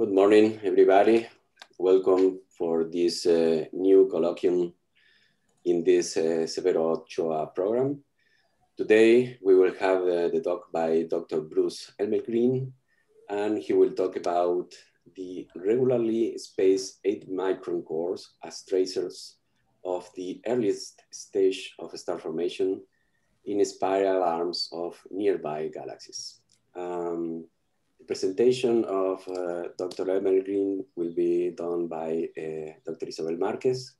Good morning, everybody. Welcome for this uh, new colloquium in this uh, Severo Ochoa program. Today, we will have uh, the talk by Dr. Bruce Elmegreen, and he will talk about the regularly spaced 8 micron cores as tracers of the earliest stage of star formation in spiral arms of nearby galaxies. Um, presentation of uh, Dr. Elmegreen will be done by uh, Dr. Isabel Marquez,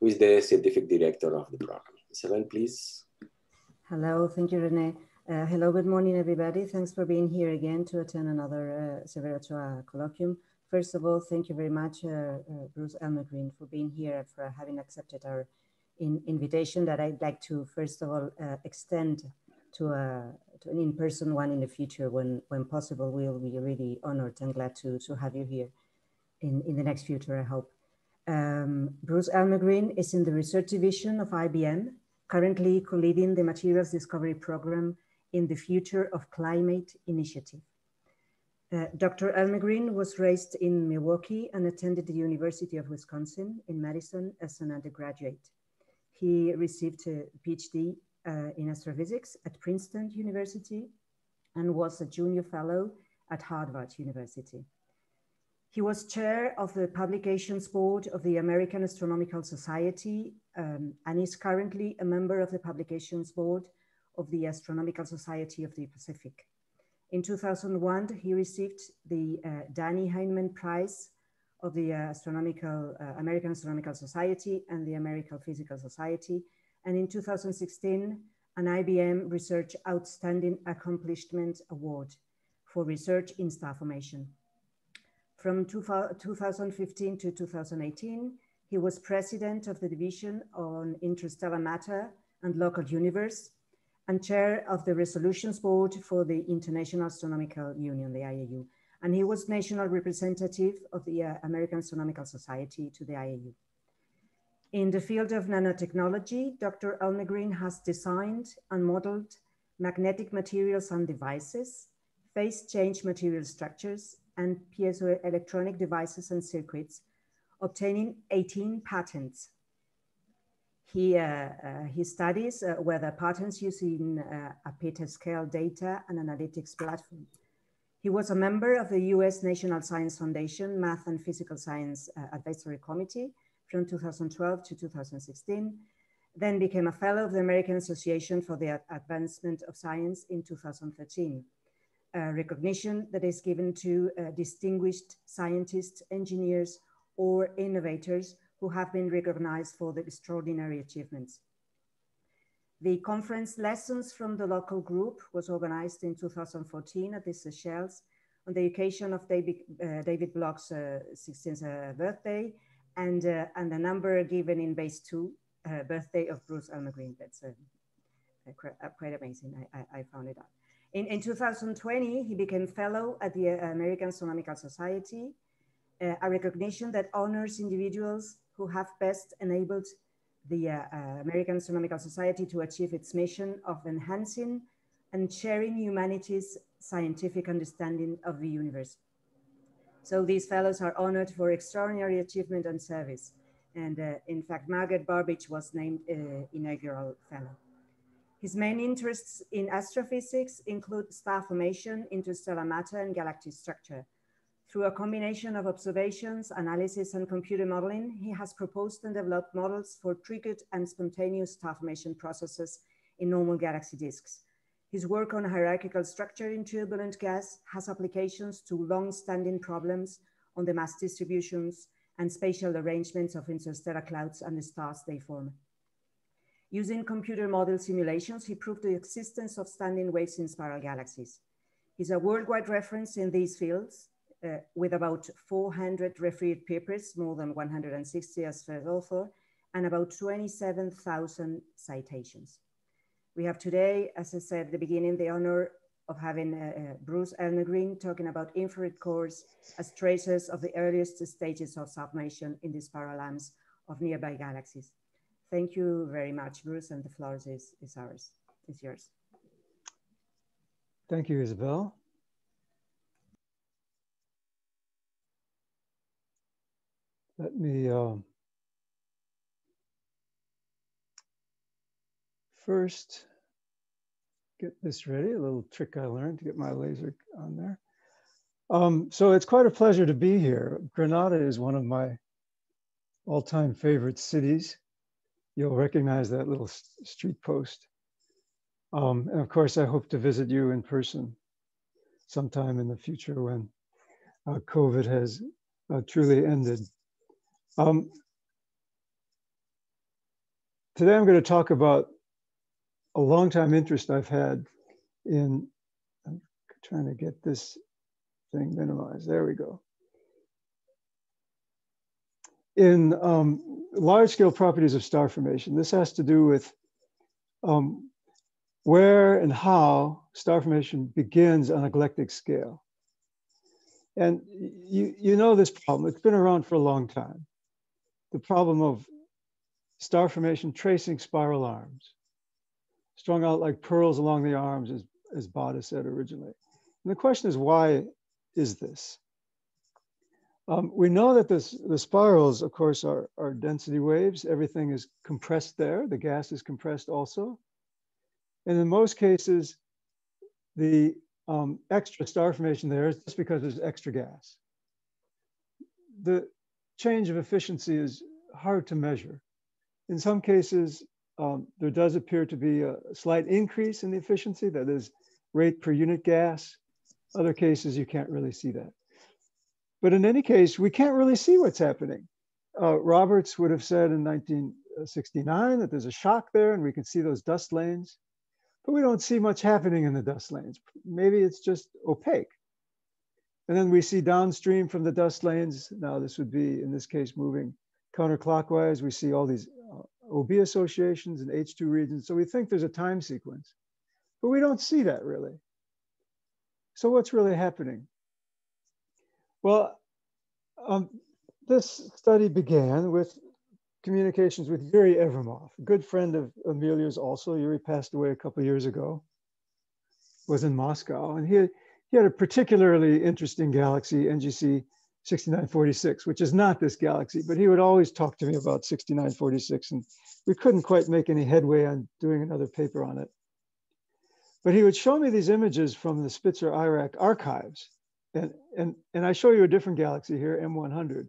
who is the scientific director of the program. Isabel, please. Hello, thank you, Rene. Uh, hello, good morning, everybody. Thanks for being here again to attend another uh, Severo Ochoa colloquium. First of all, thank you very much, uh, uh Bruce Elmegreen, for being here, for having accepted our in invitation that I'd like to, first of all, uh, extend to, a, an in-person one in the future when, when possible. We'll be really honored and glad to, to have you here in, in the next future, I hope. Um, Bruce Elmegreen is in the research division of IBM currently co-leading the materials discovery program in the Future of Climate Initiative. Uh, Dr. Elmegreen was raised in Milwaukee and attended the University of Wisconsin in Madison as an undergraduate. He received a PhD uh, in astrophysics at Princeton University and was a junior fellow at Harvard University. He was chair of the publications board of the American Astronomical Society um, and is currently a member of the publications board of the Astronomical Society of the Pacific. In 2001, he received the uh, Dannie Heineman Prize of the uh, Astronomical, uh, American Astronomical Society and the American Physical Society. And in 2016, an IBM Research Outstanding Accomplishment Award for research in star formation. From 2015 to 2018, he was president of the Division on Interstellar Matter and Local Universe and chair of the Resolutions Board for the International Astronomical Union, the IAU. And he was national representative of the uh, American Astronomical Society to the IAU. In the field of nanotechnology, Dr. Elmegreen has designed and modeled magnetic materials and devices, phase change material structures, and piezoelectronic devices and circuits, obtaining 18 patents. He, uh, uh, he studies uh, whether patents using uh, a petascale data and analytics platform. He was a member of the US National Science Foundation Math and Physical Science uh, Advisory Committee from 2012 to 2016, then became a fellow of the American Association for the Advancement of Science in 2013 uh, recognition that is given to uh, distinguished scientists, engineers, or innovators who have been recognized for their extraordinary achievements. The conference Lessons from the Local Group was organized in 2014 at the Seychelles on the occasion of David, uh, David Block's 16th uh, uh, birthday and, uh, and the number given in base two, birthday of Bruce Elmegreen. That's quite amazing, I, I, I found it out. In, in 2020, he became fellow at the American Astronomical Society, uh, a recognition that honors individuals who have best enabled the uh, uh, American Astronomical Society to achieve its mission of enhancing and sharing humanity's scientific understanding of the universe. So these fellows are honored for extraordinary achievement and service. And uh, in fact, Margaret Burbidge was named uh, inaugural fellow. His main interests in astrophysics include star formation, interstellar matter, and galactic structure. Through a combination of observations, analysis, and computer modeling, he has proposed and developed models for triggered and spontaneous star formation processes in normal galaxy disks. His work on hierarchical structure in turbulent gas has applications to long-standing problems on the mass distributions and spatial arrangements of interstellar clouds and the stars they form. Using computer model simulations, he proved the existence of standing waves in spiral galaxies. He's a worldwide reference in these fields uh, with about 400 refereed papers, more than 160 as first author, and about 27,000 citations. We have today, as I said at the beginning, the honor of having uh, uh, Bruce Elmegreen talking about infrared cores as traces of the earliest stages of sublimation in the spiral arms of nearby galaxies. Thank you very much, Bruce, and the floor is, is ours, is yours. Thank you, Isabel. let me um, first get this ready, a little trick I learned to get my laser on there. Um, so it's quite a pleasure to be here. Granada is one of my all-time favorite cities. You'll recognize that little street post. Um, and of course, I hope to visit you in person sometime in the future when uh, COVID has uh, truly ended. Um, today, I'm going to talk about a long time interest I've had in, I'm trying to get this thing minimized. There we go. In um, large scale properties of star formation, this has to do with um, where and how star formation begins on a galactic scale. And you, you know this problem, it's been around for a long time. The problem of star formation tracing spiral arms, strung out like pearls along the arms, as, as Baade said originally. And the question is, why is this? Um, we know that this, the spirals, of course, are, are density waves. Everything is compressed there. The gas is compressed also. And in most cases, the um, extra star formation there is just because there's extra gas. The change of efficiency is hard to measure. In some cases, um, there does appear to be a slight increase in the efficiency, that is rate per unit gas. Other cases, you can't really see that. But in any case, we can't really see what's happening. Uh, Roberts would have said in 1969 that there's a shock there and we can see those dust lanes but we don't see much happening in the dust lanes. Maybe it's just opaque. And then we see downstream from the dust lanes. Now this would be, in this case, moving counterclockwise. We see all these OB associations and H2 regions. So we think there's a time sequence, but we don't see that really. So what's really happening? Well, um, this study began with communications with Yuri Efremov, a good friend of Amelia's also. Yuri passed away a couple years ago, was in Moscow, and he, he had a particularly interesting galaxy, NGC 6946, which is not this galaxy, but he would always talk to me about 6946. And we couldn't quite make any headway on doing another paper on it. But he would show me these images from the Spitzer IRAC archives. And, and, and I show you a different galaxy here, M100,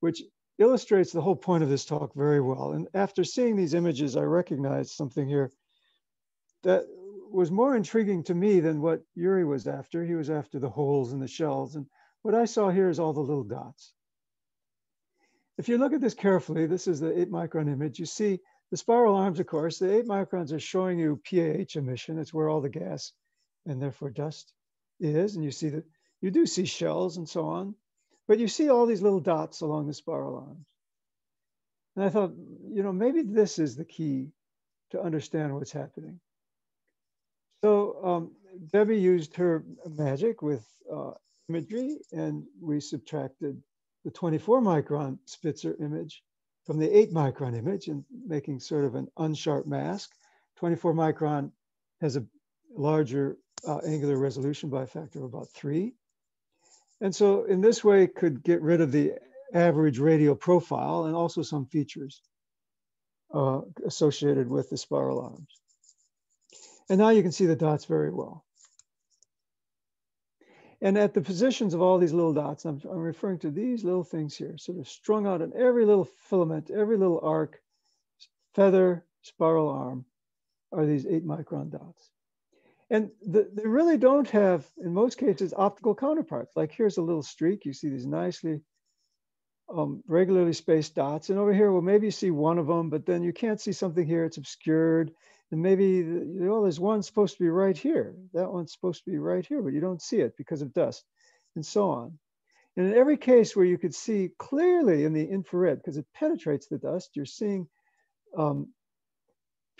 which illustrates the whole point of this talk very well. And after seeing these images, I recognized something here that was more intriguing to me than what Yuri was after. He was after the holes in the shells. And what I saw here is all the little dots. If you look at this carefully, this is the eight micron image, you see the spiral arms, of course, the eight microns are showing you PAH emission. It's where all the gas and therefore dust is. And you see that you do see shells and so on. But you see all these little dots along the spiral arms. And I thought, you know, maybe this is the key to understand what's happening. So um, Debbie used her magic with uh, imagery, and we subtracted the 24 micron Spitzer image from the 8 micron image and making sort of an unsharp mask. 24 micron has a larger uh, angular resolution by a factor of about three. And so in this way could get rid of the average radial profile and also some features uh, associated with the spiral arms. And now you can see the dots very well. And at the positions of all these little dots, I'm, I'm referring to these little things here, sort of strung out on every little filament, every little arc, feather, spiral arm, are these eight micron dots. And the, they really don't have, in most cases, optical counterparts. Like here's a little streak. You see these nicely um, regularly spaced dots. And over here, well, maybe you see one of them, but then you can't see something here. It's obscured. And maybe, you know, there's one supposed to be right here. That one's supposed to be right here, but you don't see it because of dust and so on. And in every case where you could see clearly in the infrared, because it penetrates the dust, you're seeing um,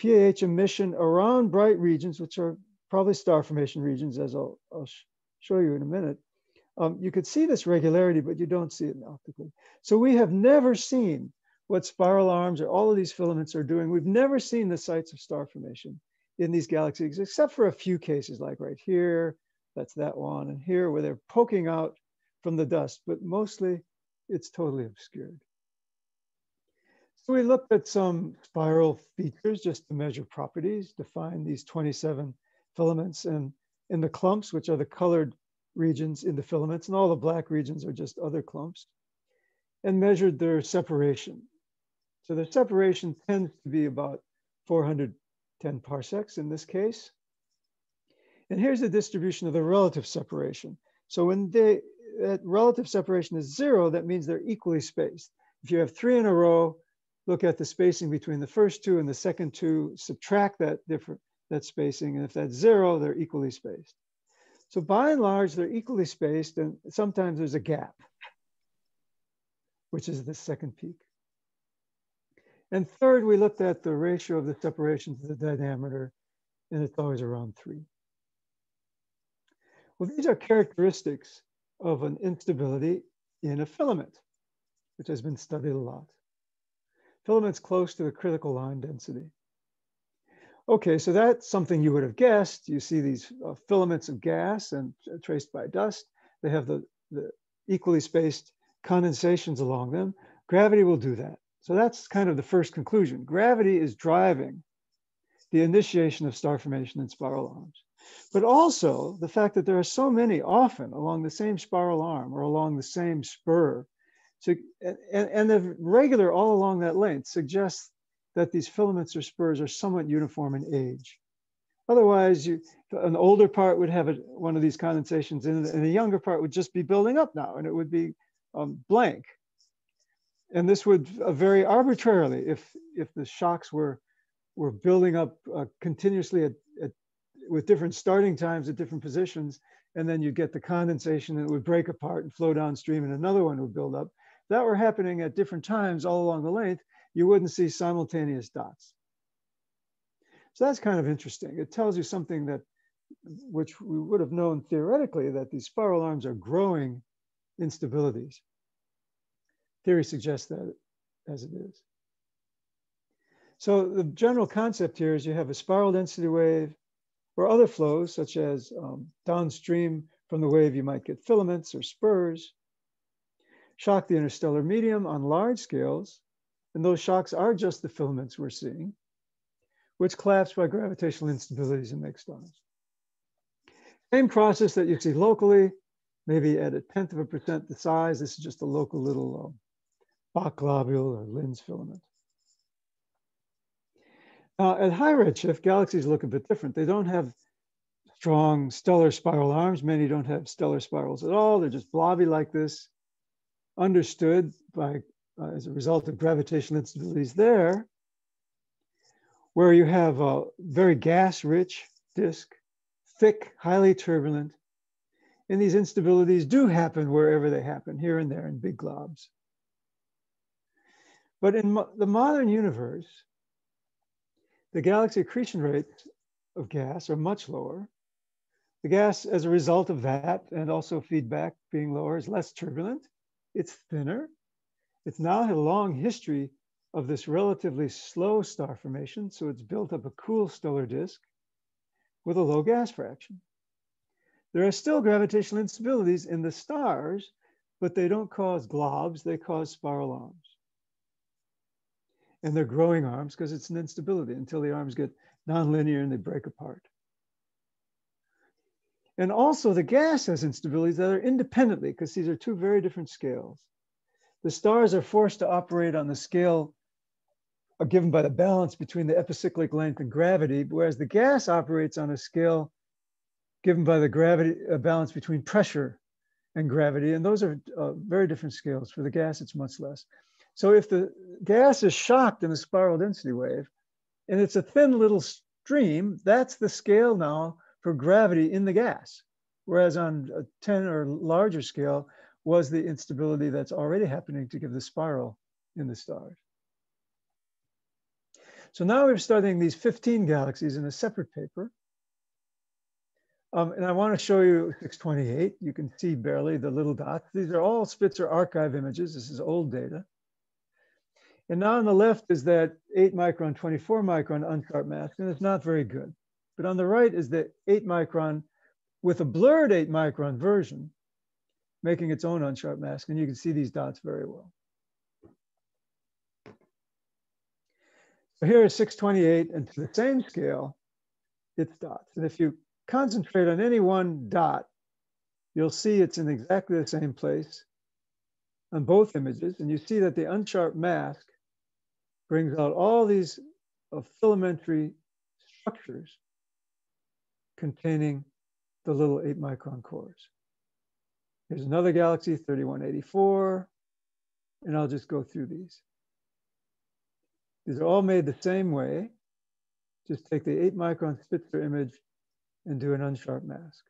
PAH emission around bright regions, which are probably star formation regions, as I'll, I'll sh show you in a minute. Um, you could see this regularity, but you don't see it optically. So we have never seen what spiral arms or all of these filaments are doing. We've never seen the sites of star formation in these galaxies, except for a few cases like right here, that's that one, and here where they're poking out from the dust, but mostly it's totally obscured. So we looked at some spiral features just to measure properties, define these 27 filaments and in the clumps, which are the colored regions in the filaments, and all the black regions are just other clumps, and measured their separation. So the separation tends to be about 410 parsecs in this case. And here's the distribution of the relative separation. So when they, that relative separation is zero, that means they're equally spaced. If you have three in a row, look at the spacing between the first two and the second two, subtract that different that spacing, and if that's zero, they're equally spaced. So by and large, they're equally spaced, and sometimes there's a gap, which is the second peak. And third, we looked at the ratio of the separation to the diameter, and it's always around three. Well, these are characteristics of an instability in a filament, which has been studied a lot. Filaments close to the critical line density. Okay, so that's something you would have guessed. You see these uh, filaments of gas and uh, traced by dust. They have the, the equally spaced condensations along them. Gravity will do that. So that's kind of the first conclusion. Gravity is driving the initiation of star formation in spiral arms. But also the fact that there are so many often along the same spiral arm or along the same spur. And, and the regular all along that length suggests that these filaments or spurs are somewhat uniform in age. Otherwise, you, an older part would have a, one of these condensations in and a younger part would just be building up now, and it would be um, blank. And this would uh, vary arbitrarily if, if the shocks were, were building up uh, continuously at, at, with different starting times at different positions, and then you get the condensation and it would break apart and flow downstream, and another one would build up. That were happening at different times all along the length, you wouldn't see simultaneous dots. So that's kind of interesting. It tells you something that, which we would have known theoretically, that these spiral arms are growing instabilities. Theory suggests that as it is. So the general concept here is you have a spiral density wave or other flows, such as um, downstream from the wave, you might get filaments or spurs, shock the interstellar medium on large scales, and those shocks are just the filaments we're seeing, which collapse by gravitational instabilities and make stars. Same process that you see locally, maybe at a tenth of a percent the size. This is just a local little um, Bok globule or lens filament. Now, at high redshift, galaxies look a bit different. They don't have strong stellar spiral arms. Many don't have stellar spirals at all. They're just blobby like this, understood by uh, as a result of gravitational instabilities there, where you have a very gas-rich disk, thick, highly turbulent, and these instabilities do happen wherever they happen, here and there in big globs. But in mo the modern universe, the galaxy accretion rates of gas are much lower. The gas, as a result of that, and also feedback being lower, is less turbulent. It's thinner. It's now had a long history of this relatively slow star formation, so it's built up a cool stellar disk with a low gas fraction. There are still gravitational instabilities in the stars, but they don't cause globs, they cause spiral arms. And they're growing arms because it's an instability until the arms get nonlinear and they break apart. And also the gas has instabilities that are independently, because these are two very different scales the stars are forced to operate on the scale given by the balance between the epicyclic length and gravity, whereas the gas operates on a scale given by the gravity uh, balance between pressure and gravity. And those are uh, very different scales. For the gas, it's much less. So if the gas is shocked in a spiral density wave, and it's a thin little stream, that's the scale now for gravity in the gas. Whereas on a 10 or larger scale, was the instability that's already happening to give the spiral in the stars. So now we're studying these 15 galaxies in a separate paper. Um, and I want to show you 628. You can see barely the little dots. These are all Spitzer archive images. This is old data. And now on the left is that 8 micron, 24 micron unsharp mask, and it's not very good. But on the right is the 8 micron with a blurred 8 micron version making its own unsharp mask. And you can see these dots very well. So here is 628, and to the same scale, it's dots. And if you concentrate on any one dot, you'll see it's in exactly the same place on both images. And you see that the unsharp mask brings out all these uh, filamentary structures containing the little eight micron cores. Here's another galaxy, 3184, and I'll just go through these. These are all made the same way. Just take the eight micron Spitzer image and do an unsharp mask.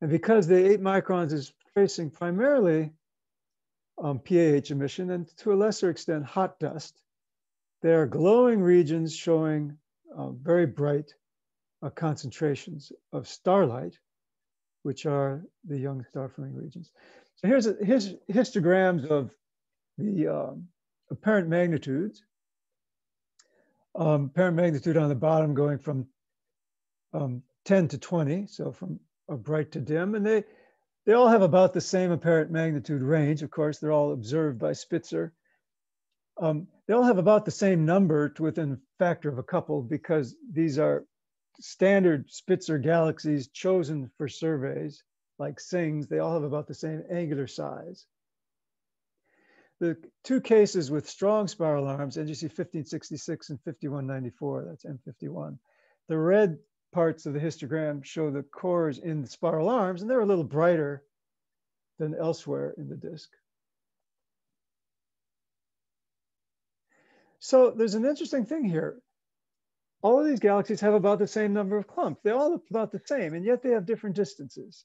And because the eight microns is tracing primarily um, PAH emission and to a lesser extent hot dust, there are glowing regions showing uh, very bright uh, concentrations of starlight, which are the young star forming regions. So here's, a, here's histograms of the um, apparent magnitudes. Um, apparent magnitude on the bottom going from um, 10 to 20, so from bright to dim, and they, they all have about the same apparent magnitude range. Of course, they're all observed by Spitzer. Um, they all have about the same number to within a factor of a couple because these are standard Spitzer galaxies chosen for surveys like SINGS. They all have about the same angular size. The two cases with strong spiral arms, NGC 1566 and 5194, that's M51. The red parts of the histogram show the cores in the spiral arms, and they're a little brighter than elsewhere in the disk. So there's an interesting thing here. All of these galaxies have about the same number of clumps. They all look about the same, and yet they have different distances.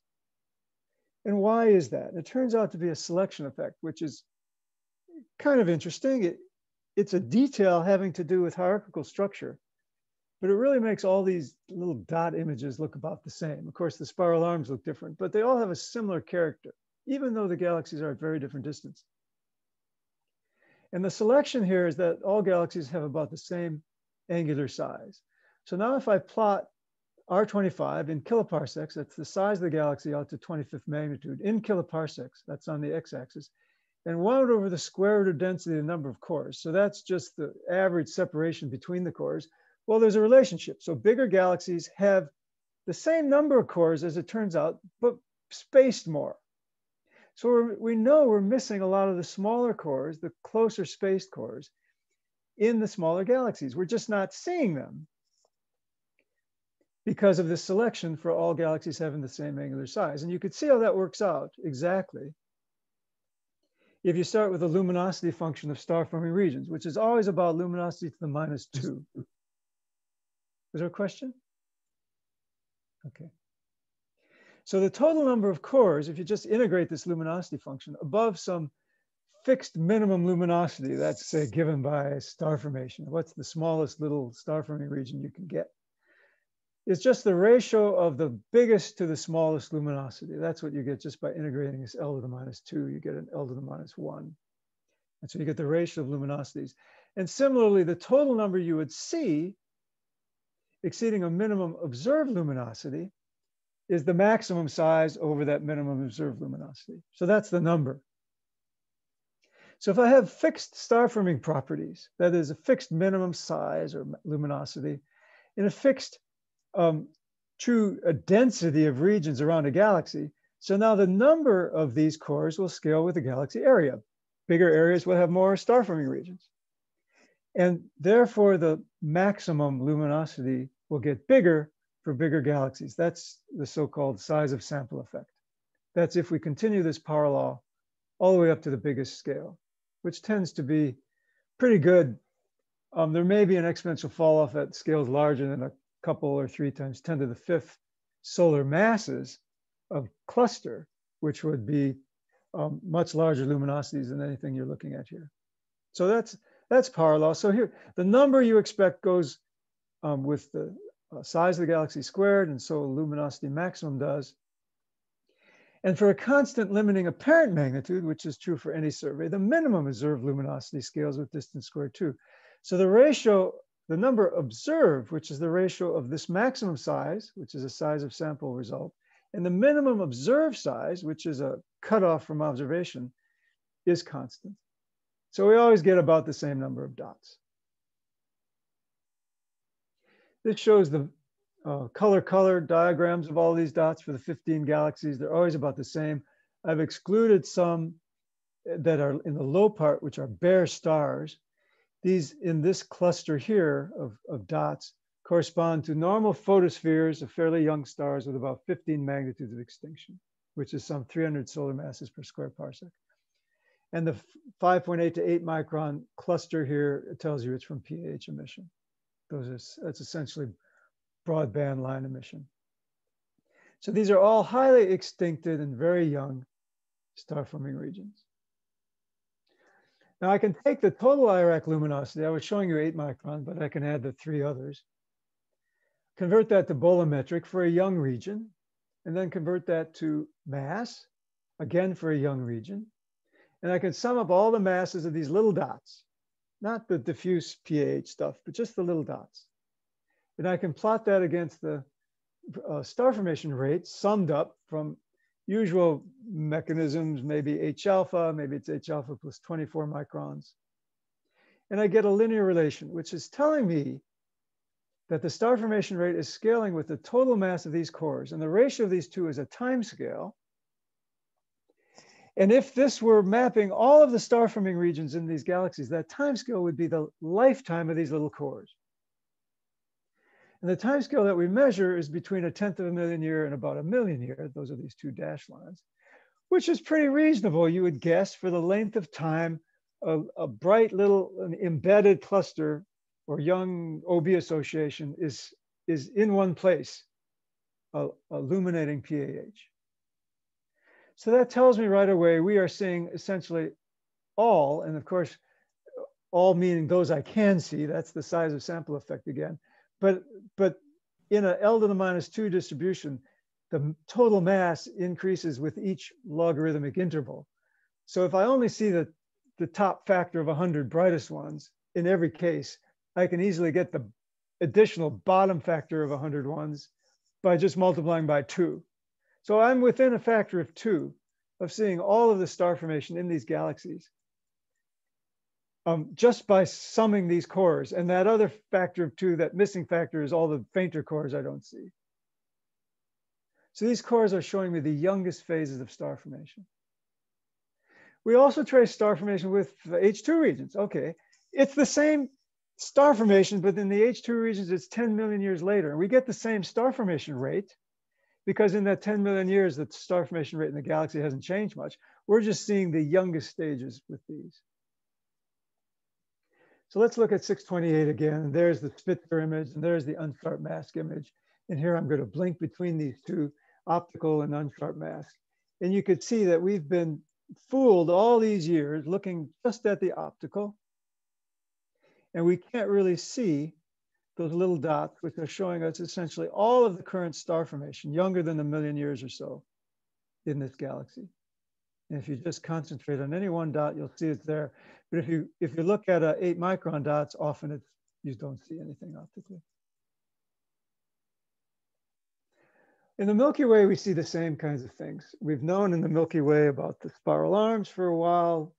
And why is that? it turns out to be a selection effect, which is kind of interesting. It, it's a detail having to do with hierarchical structure, but it really makes all these little dot images look about the same. Of course, the spiral arms look different, but they all have a similar character, even though the galaxies are at very different distance. And the selection here is that all galaxies have about the same angular size. So now if I plot R25 in kiloparsecs, that's the size of the galaxy out to 25th magnitude in kiloparsecs, that's on the x-axis, and one over the square root of density of the number of cores. So that's just the average separation between the cores. Well, there's a relationship. So bigger galaxies have the same number of cores as it turns out, but spaced more. So we know we're missing a lot of the smaller cores, the closer spaced cores in the smaller galaxies. We're just not seeing them because of the selection for all galaxies having the same angular size. And you could see how that works out exactly if you start with the luminosity function of star forming regions, which is always about luminosity to the minus two. Is there a question? Okay. So the total number of cores, if you just integrate this luminosity function above some fixed minimum luminosity, that's say given by star formation, what's the smallest little star forming region you can get? It's just the ratio of the biggest to the smallest luminosity. That's what you get just by integrating this L to the minus two, you get an L to the minus one. And so you get the ratio of luminosities. And similarly, the total number you would see exceeding a minimum observed luminosity is the maximum size over that minimum observed luminosity. So that's the number. So if I have fixed star forming properties, that is a fixed minimum size or luminosity, in a fixed um, true a density of regions around a galaxy, so now the number of these cores will scale with the galaxy area. Bigger areas will have more star forming regions. And therefore the maximum luminosity will get bigger for bigger galaxies. That's the so-called size of sample effect. That's if we continue this power law all the way up to the biggest scale, which tends to be pretty good. Um, there may be an exponential fall off at scales larger than a couple or three times 10 to the fifth solar masses of cluster, which would be um, much larger luminosities than anything you're looking at here. So that's, that's power law. So here, the number you expect goes um, with the uh, size of the galaxy squared, and so luminosity maximum does. And for a constant limiting apparent magnitude, which is true for any survey, the minimum observed luminosity scales with distance squared too. So the ratio, the number observed, which is the ratio of this maximum size, which is a size of sample result, and the minimum observed size, which is a cutoff from observation, is constant. So we always get about the same number of dots. This shows the uh, color color diagrams of all these dots for the 15 galaxies. They're always about the same. I've excluded some that are in the low part, which are bare stars. These in this cluster here of, of dots correspond to normal photospheres of fairly young stars with about 15 magnitudes of extinction, which is some 300 solar masses per square parsec. And the 5.8 to 8 micron cluster here tells you it's from PAH emission. Those are, that's essentially broadband line emission. So these are all highly extincted and very young star forming regions. Now I can take the total IRAC luminosity, I was showing you eight micron, but I can add the three others. Convert that to bolometric for a young region, and then convert that to mass, again for a young region. And I can sum up all the masses of these little dots, not the diffuse PAH stuff, but just the little dots. And I can plot that against the uh, star formation rate summed up from usual mechanisms, maybe H alpha, maybe it's H alpha plus 24 microns. And I get a linear relation, which is telling me that the star formation rate is scaling with the total mass of these cores. And the ratio of these two is a time scale. And if this were mapping all of the star forming regions in these galaxies, that time scale would be the lifetime of these little cores. And the time scale that we measure is between a tenth of a million year and about a million year. Those are these two dashed lines, which is pretty reasonable, you would guess, for the length of time a, a bright little embedded cluster or young OB association is, is in one place, uh, illuminating PAH. So that tells me right away we are seeing essentially all, and of course, all meaning those I can see, that's the size of sample effect again, but, but in an L to the minus two distribution, the total mass increases with each logarithmic interval. So if I only see the, the top factor of 100 brightest ones in every case, I can easily get the additional bottom factor of 100 ones by just multiplying by two. So I'm within a factor of two of seeing all of the star formation in these galaxies um, just by summing these cores. And that other factor of two, that missing factor is all the fainter cores I don't see. So these cores are showing me the youngest phases of star formation. We also trace star formation with the H2 regions. Okay, it's the same star formation, but in the H2 regions, it's 10 million years later. And we get the same star formation rate because in that 10 million years, the star formation rate in the galaxy hasn't changed much. We're just seeing the youngest stages with these. So let's look at 628 again. There's the Spitzer image and there's the unsharp mask image. And here I'm going to blink between these two optical and unsharp mask. And you could see that we've been fooled all these years looking just at the optical. And we can't really see those little dots, which are showing us essentially all of the current star formation, younger than a million years or so in this galaxy. And if you just concentrate on any one dot, you'll see it's there. But if you if you look at a eight micron dots, often it's you don't see anything optically. In the Milky Way, we see the same kinds of things. We've known in the Milky Way about the spiral arms for a while.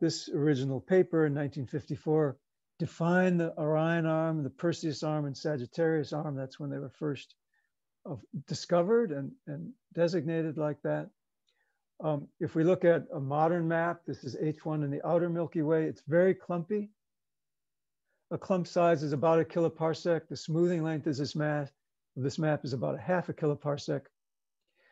This original paper in 1954 defined the Orion arm, the Perseus arm, and Sagittarius arm. That's when they were first discovered and, and designated like that. Um, if we look at a modern map, this is H1 in the outer Milky Way, it's very clumpy. A clump size is about a kiloparsec. The smoothing length is this map, this map is about a half a kiloparsec.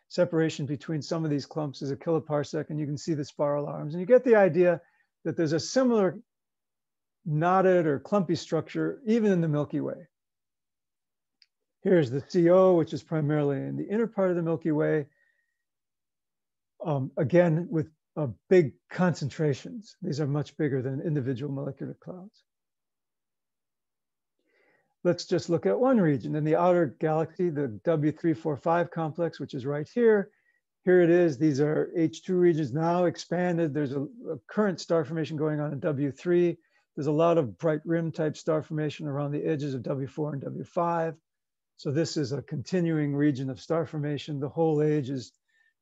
Separation between some of these clumps is a kiloparsec, and you can see the spiral arms. And you get the idea that there's a similar knotted or clumpy structure even in the Milky Way. Here's the CO, which is primarily in the inner part of the Milky Way um, again, with uh, big concentrations. These are much bigger than individual molecular clouds. Let's just look at one region. In the outer galaxy, the W345 complex, which is right here. Here it is. These are H2 regions now expanded. There's a, a current star formation going on in W3. There's a lot of bright rim type star formation around the edges of W4 and W5. So this is a continuing region of star formation. The whole age is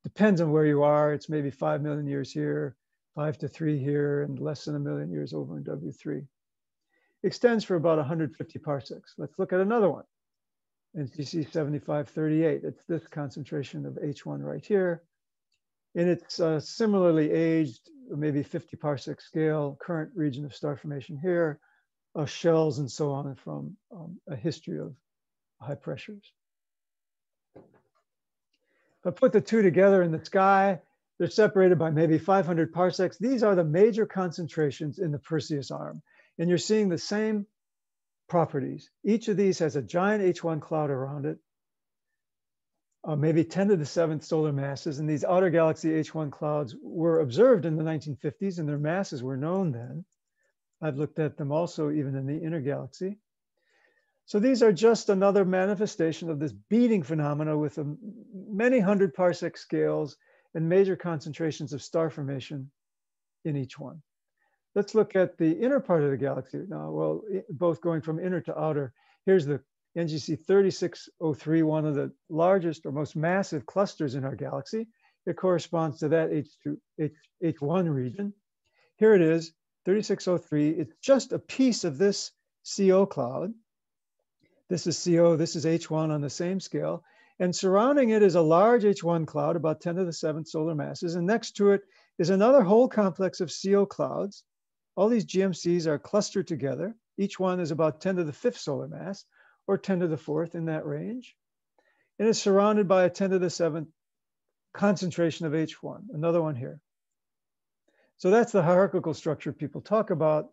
Depends on where you are. It's maybe 5 million years here, five to three here and less than a million years over in W3. Extends for about 150 parsecs. Let's look at another one. NGC 7538, it's this concentration of H1 right here. And it's uh, similarly aged, maybe 50 parsec scale, current region of star formation here, uh, shells and so on from um, a history of high pressures. If I put the two together in the sky, they're separated by maybe 500 parsecs. These are the major concentrations in the Perseus arm. And you're seeing the same properties. Each of these has a giant H1 cloud around it, uh, maybe 10 to the seventh solar masses. And these outer galaxy H1 clouds were observed in the 1950s and their masses were known then. I've looked at them also even in the inner galaxy. So these are just another manifestation of this beating phenomena with many hundred parsec scales and major concentrations of star formation in each one. Let's look at the inner part of the galaxy now. Well, both going from inner to outer. Here's the NGC 3603, one of the largest or most massive clusters in our galaxy. It corresponds to that H2, H, H1 region. Here it is, 3603. It's just a piece of this CO cloud. This is CO, this is H1 on the same scale. And surrounding it is a large H1 cloud, about 10 to the seventh solar masses. And next to it is another whole complex of CO clouds. All these GMCs are clustered together. Each one is about 10 to the fifth solar mass or 10 to the fourth in that range. And it's surrounded by a 10 to the seventh concentration of H1, another one here. So that's the hierarchical structure people talk about.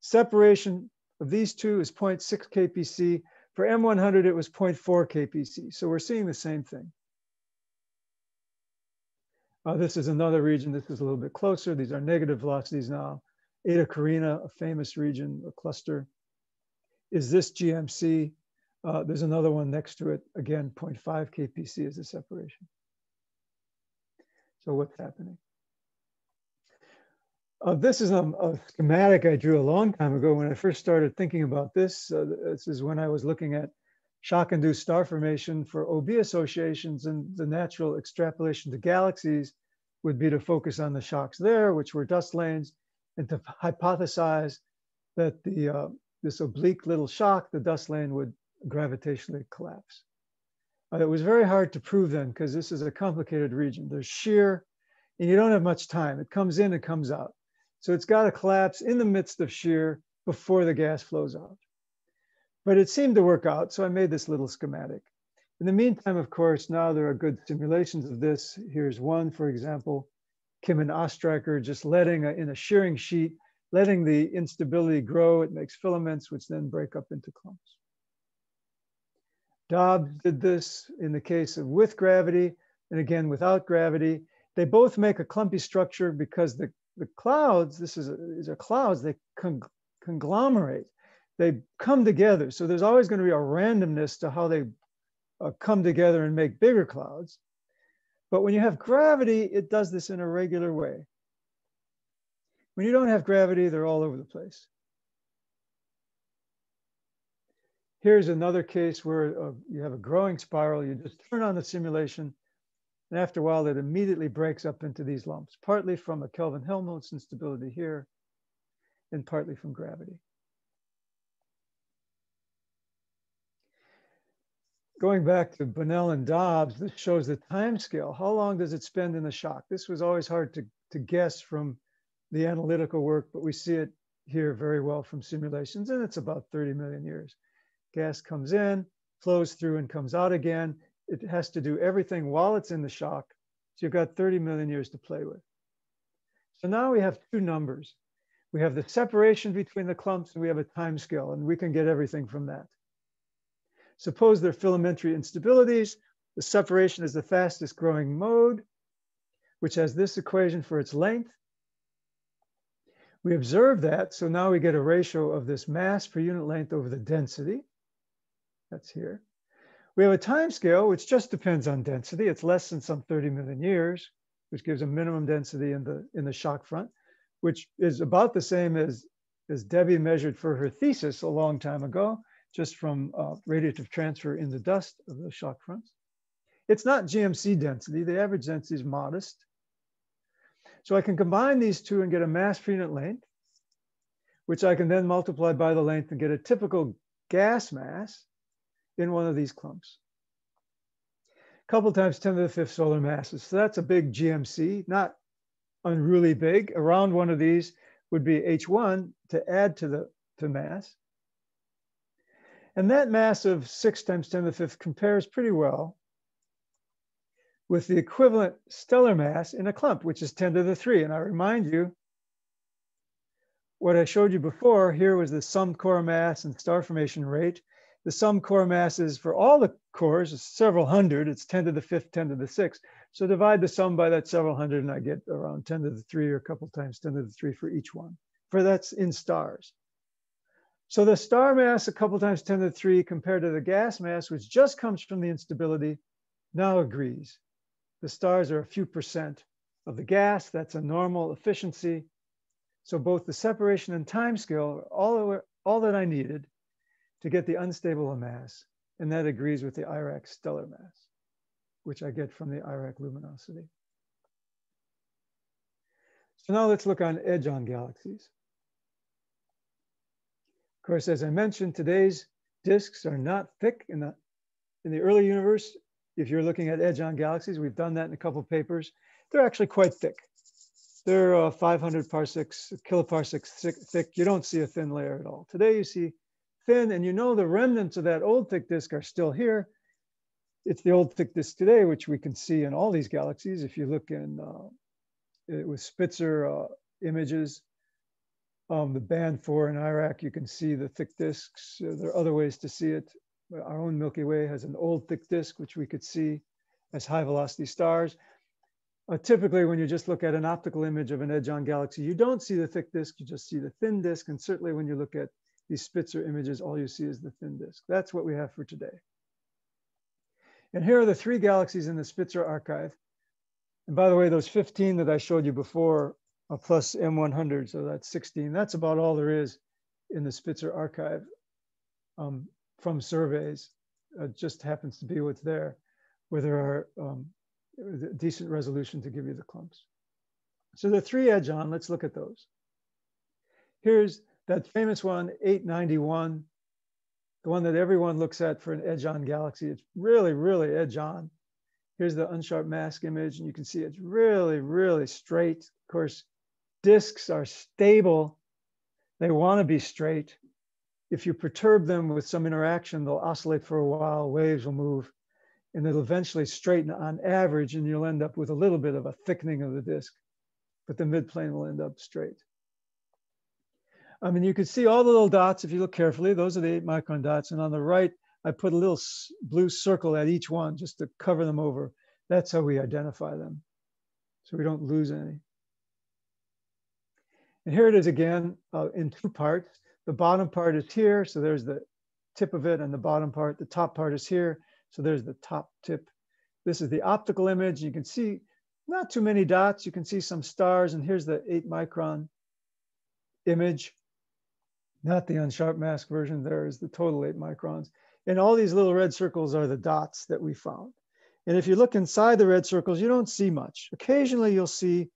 Separation of these two is 0.6 kpc for M100, it was 0.4 kpc. So we're seeing the same thing. Uh, this is another region. This is a little bit closer. These are negative velocities now. Eta Carina, a famous region, a cluster. Is this GMC? Uh, there's another one next to it. Again, 0.5 kpc is the separation. So what's happening? Uh, this is a, a, schematic I drew a long time ago when I first started thinking about this. Uh, this is when I was looking at shock-induced star formation for OB associations and the natural extrapolation to galaxies would be to focus on the shocks there, which were dust lanes, and to hypothesize that the uh, this oblique little shock, the dust lane would gravitationally collapse. Uh, it was very hard to prove then because this is a complicated region. There's shear, and you don't have much time. It comes in, it comes out. So it's got to collapse in the midst of shear before the gas flows out. But it seemed to work out, so I made this little schematic. In the meantime, of course, now there are good simulations of this. Here's one, for example, Kim and Ostriker just letting a, in a shearing sheet, letting the instability grow. It makes filaments, which then break up into clumps. Dobbs did this in the case of with gravity, and again without gravity. They both make a clumpy structure because the the clouds, this is a, these are clouds, they con conglomerate, they come together. So there's always going to be a randomness to how they uh, come together and make bigger clouds. But when you have gravity, it does this in a regular way. When you don't have gravity, they're all over the place. Here's another case where uh, you have a growing spiral. You just turn on the simulation and after a while, it immediately breaks up into these lumps, partly from a Kelvin-Helmholtz instability here, and partly from gravity. Going back to Bonnell and Dobbs, this shows the time scale. How long does it spend in the shock? This was always hard to, to guess from the analytical work, but we see it here very well from simulations, and it's about 30 million years. Gas comes in, flows through and comes out again it has to do everything while it's in the shock. So you've got 30 million years to play with. So now we have two numbers. We have the separation between the clumps and we have a time scale and we can get everything from that. Suppose they're filamentary instabilities. The separation is the fastest growing mode, which has this equation for its length. We observe that, so now we get a ratio of this mass per unit length over the density. That's here. We have a time scale which just depends on density. It's less than some 30 million years, which gives a minimum density in the, in the shock front, which is about the same as, as Debbie measured for her thesis a long time ago, just from uh, radiative transfer in the dust of the shock fronts. It's not GMC density. The average density is modest. So I can combine these two and get a mass per unit length, which I can then multiply by the length and get a typical gas mass in one of these clumps. A couple times 10 to the fifth solar masses. So that's a big GMC, not unruly big. Around one of these would be H1 to add to the to mass. And that mass of six times 10 to the fifth compares pretty well with the equivalent stellar mass in a clump, which is 10 to the three. And I remind you, what I showed you before here was the sum core mass and star formation rate. The sum core masses for all the cores is several hundred. It's 10 to the fifth, 10 to the sixth. So divide the sum by that several hundred and I get around 10 to the three or a couple times 10 to the three for each one. For that's in stars. So the star mass a couple times 10 to the 3 compared to the gas mass, which just comes from the instability, now agrees. The stars are a few percent of the gas. That's a normal efficiency. So both the separation and time scale are all, all that I needed to get the unstable mass. And that agrees with the IRAC stellar mass, which I get from the IRAC luminosity. So now let's look on edge-on galaxies. Of course, as I mentioned, today's disks are not thick in the, in the early universe. If you're looking at edge-on galaxies, we've done that in a couple of papers. They're actually quite thick. They're uh, 500 parsecs, kiloparsecs thick, thick. You don't see a thin layer at all. Today you see thin, and you know the remnants of that old thick disk are still here. It's the old thick disk today, which we can see in all these galaxies. If you look in uh, with Spitzer uh, images, um, the band 4 in IRAC, you can see the thick disks. There are other ways to see it. Our own Milky Way has an old thick disk, which we could see as high velocity stars. Uh, typically, when you just look at an optical image of an edge-on galaxy, you don't see the thick disk, you just see the thin disk. And certainly when you look at these Spitzer images, all you see is the thin disk. That's what we have for today. And here are the three galaxies in the Spitzer archive. And by the way, those 15 that I showed you before plus M100, so that's 16. That's about all there is in the Spitzer archive um, from surveys. It just happens to be what's there, where there are um, decent resolution to give you the clumps. So the three edge on, let's look at those. Here's that famous one, 891, the one that everyone looks at for an edge on galaxy. It's really, really edge on. Here's the unsharp mask image, and you can see it's really, really straight. Of course, disks are stable. They want to be straight. If you perturb them with some interaction, they'll oscillate for a while, waves will move, and it'll eventually straighten on average, and you'll end up with a little bit of a thickening of the disk, but the midplane will end up straight. I mean, you can see all the little dots if you look carefully. Those are the eight micron dots. And on the right, I put a little blue circle at each one just to cover them over. That's how we identify them. So we don't lose any. And here it is again uh, in two parts. The bottom part is here, so there's the tip of it, and the bottom part, the top part is here, so there's the top tip. This is the optical image. You can see not too many dots. You can see some stars, and here's the eight micron image, not the unsharp mask version. There is the total eight microns. And all these little red circles are the dots that we found. And if you look inside the red circles, you don't see much. Occasionally you'll see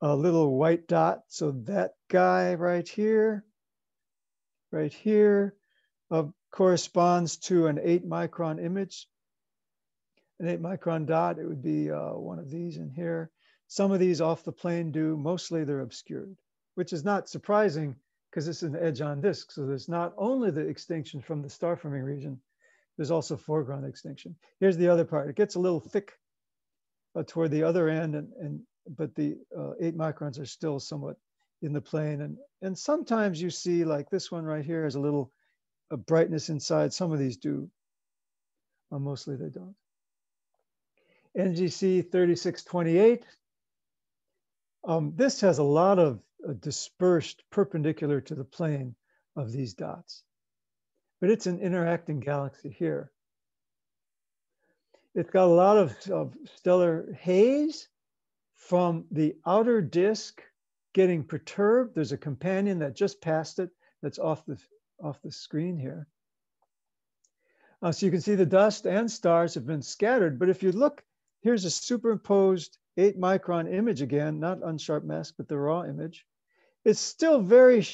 a little white dot. So that guy right here, right here, uh, corresponds to an eight micron image. An eight micron dot, it would be uh, one of these in here. Some of these off the plane do, mostly they're obscured, which is not surprising because this is an edge on disk. So there's not only the extinction from the star forming region, there's also foreground extinction. Here's the other part. It gets a little thick uh, toward the other end and, and but the uh, eight microns are still somewhat in the plane. And, and sometimes you see like this one right here has a little a brightness inside. Some of these do, mostly they don't. NGC 3628. Um, this has a lot of uh, dispersed perpendicular to the plane of these dots, but it's an interacting galaxy here. It's got a lot of, of stellar haze from the outer disk getting perturbed. There's a companion that just passed it that's off the, off the screen here. Uh, so you can see the dust and stars have been scattered. But if you look here's a superimposed eight micron image again, not unsharp mask, but the raw image. It's still very,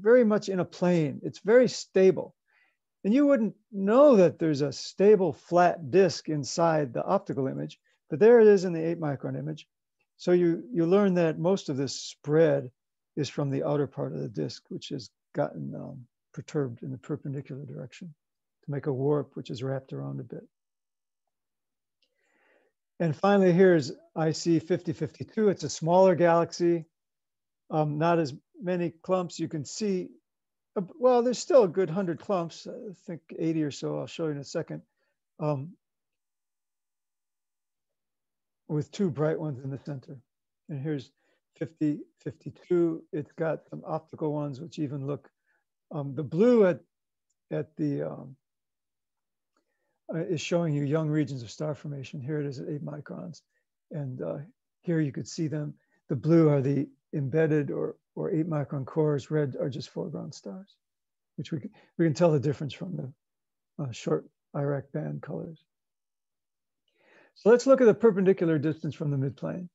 very much in a plane. It's very stable. And you wouldn't know that there's a stable flat disk inside the optical image, but there it is in the eight micron image. So you, you learn that most of this spread is from the outer part of the disk, which has gotten um, perturbed in the perpendicular direction to make a warp, which is wrapped around a bit. And finally, here's IC 5052. It's a smaller galaxy, um, not as many clumps. You can see, uh, well, there's still a good 100 clumps, I think 80 or so. I'll show you in a second. Um, with two bright ones in the center. And here's 50, 52. It's got some optical ones, which even look, um, the blue at, at the um, uh, is showing you young regions of star formation. Here it is at eight microns. And uh, here you could see them. The blue are the embedded or, or eight micron cores, red are just foreground stars, which we can, we can tell the difference from the uh, short IRAC band colors. So let's look at the perpendicular distance from the midplane.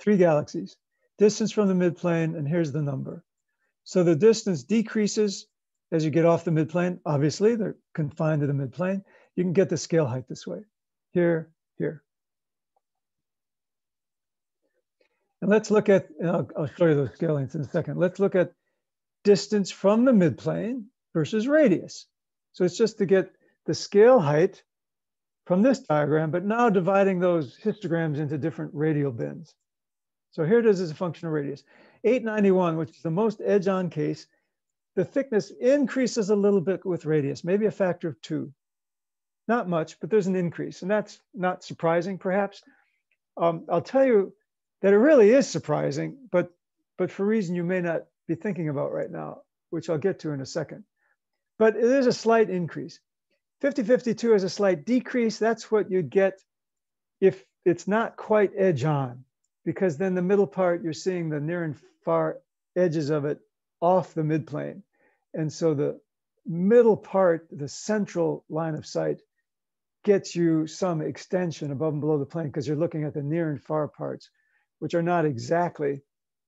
Three galaxies, distance from the midplane, and here's the number. So the distance decreases as you get off the midplane. Obviously, they're confined to the midplane you can get the scale height this way. Here, here. And let's look at, I'll, I'll, show you those scale lengths in a second. Let's look at distance from the midplane versus radius. So it's just to get the scale height from this diagram, but now dividing those histograms into different radial bins. So here it is as a function of radius. 891, which is the most edge-on case, the thickness increases a little bit with radius, maybe a factor of two. Not much, but there's an increase. And that's not surprising, perhaps. Um, I'll tell you that it really is surprising, but, but for a reason you may not be thinking about right now, which I'll get to in a second. But is a slight increase. 5052 is a slight decrease. That's what you'd get if it's not quite edge on, because then the middle part, you're seeing the near and far edges of it off the midplane. And so the middle part, the central line of sight, gets you some extension above and below the plane because you're looking at the near and far parts, which are not exactly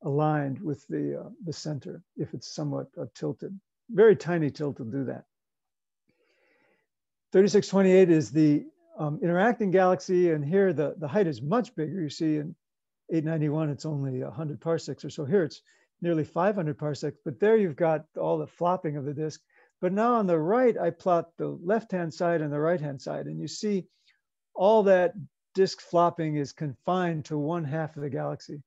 aligned with the, uh, the center if it's somewhat uh, tilted. Very tiny tilt will do that. 3628 is the um, interacting galaxy, and here the, the height is much bigger. You see in 891, it's only 100 parsecs or so. Here it's nearly 500 parsecs, but there you've got all the flopping of the disk but now on the right, I plot the left-hand side and the right-hand side, and you see all that disk flopping is confined to one half of the galaxy.